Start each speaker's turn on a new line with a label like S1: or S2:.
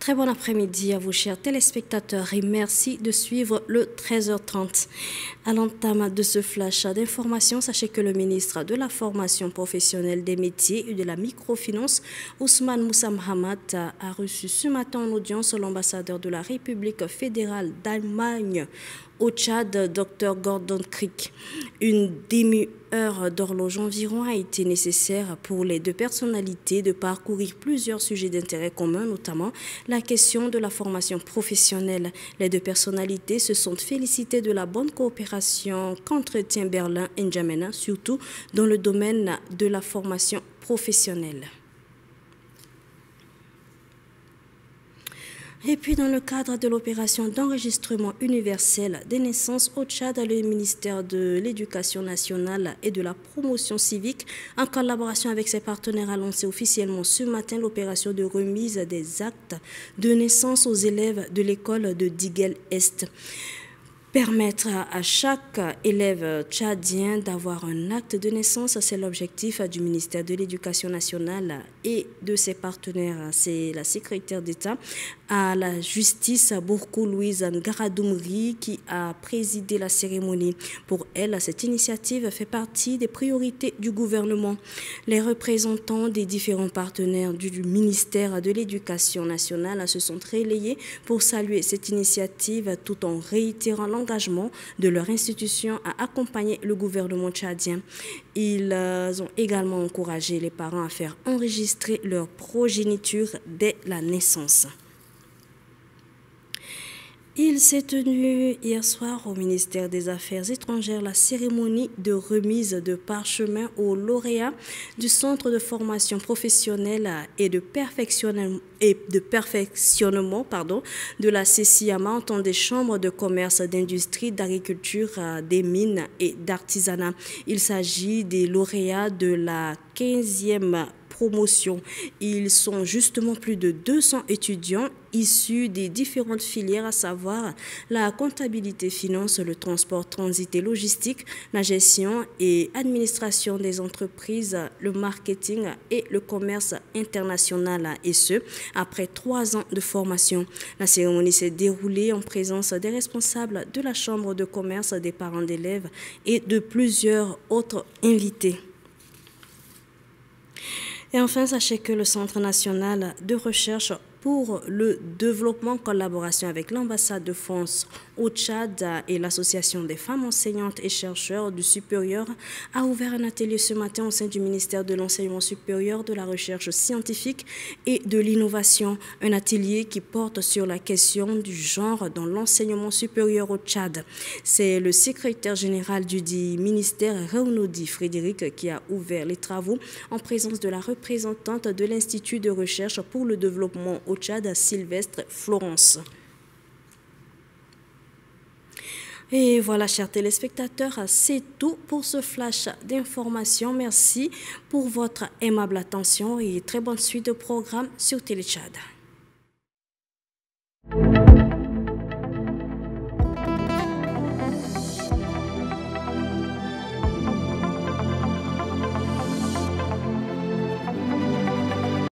S1: Très bon après-midi à vous, chers téléspectateurs, et merci de suivre le 13h30. À l'entame de ce flash d'informations, sachez que le ministre de la Formation professionnelle des métiers et de la microfinance, Ousmane Moussa Mohamed, a reçu ce matin en audience l'ambassadeur de la République fédérale d'Allemagne au Tchad, Dr Gordon Crick. Une demi-heure d'horloge environ a été nécessaire pour les deux personnalités de parcourir plusieurs sujets d'intérêt commun, notamment la question de la formation professionnelle. Les deux personnalités se sont félicitées de la bonne coopération qu'entretient Berlin et N'Djamena, surtout dans le domaine de la formation professionnelle. Et puis, dans le cadre de l'opération d'enregistrement universel des naissances au Tchad, le ministère de l'Éducation nationale et de la promotion civique, en collaboration avec ses partenaires, a lancé officiellement ce matin l'opération de remise des actes de naissance aux élèves de l'école de Diguel-Est. Permettre à chaque élève tchadien d'avoir un acte de naissance, c'est l'objectif du ministère de l'Éducation nationale et de ses partenaires. C'est la secrétaire d'État à la justice, Bourkou Louise Ngaradoumri, qui a présidé la cérémonie. Pour elle, cette initiative fait partie des priorités du gouvernement. Les représentants des différents partenaires du ministère de l'Éducation nationale se sont relayés pour saluer cette initiative tout en réitérant l'engagement de leur institution à accompagner le gouvernement tchadien. Ils ont également encouragé les parents à faire enregistrer leur progéniture dès la naissance. Il s'est tenu hier soir au ministère des Affaires étrangères la cérémonie de remise de parchemin aux lauréats du Centre de formation professionnelle et de perfectionnement, de, la CCIAMA en tant des chambres de commerce, d'industrie, d'agriculture, des mines et d'artisanat. Il s'agit des lauréats de la 15e promotion. Ils sont justement plus de 200 étudiants issus des différentes filières, à savoir la comptabilité, finance, le transport, transit et logistique, la gestion et administration des entreprises, le marketing et le commerce international, et ce, après trois ans de formation. La cérémonie s'est déroulée en présence des responsables de la Chambre de commerce, des parents d'élèves et de plusieurs autres invités. Et enfin, sachez que le Centre national de recherche pour le développement en collaboration avec l'ambassade de France au Tchad et l'association des femmes enseignantes et chercheurs du supérieur a ouvert un atelier ce matin au sein du ministère de l'enseignement supérieur, de la recherche scientifique et de l'innovation. Un atelier qui porte sur la question du genre dans l'enseignement supérieur au Tchad. C'est le secrétaire général du dit ministère, Renaudi Frédéric, qui a ouvert les travaux en présence de la représentante de l'Institut de recherche pour le développement au Tchad, Sylvestre Florence. Et voilà, chers téléspectateurs, c'est tout pour ce flash d'information. Merci pour votre aimable attention et très bonne suite de programme sur Téléchad.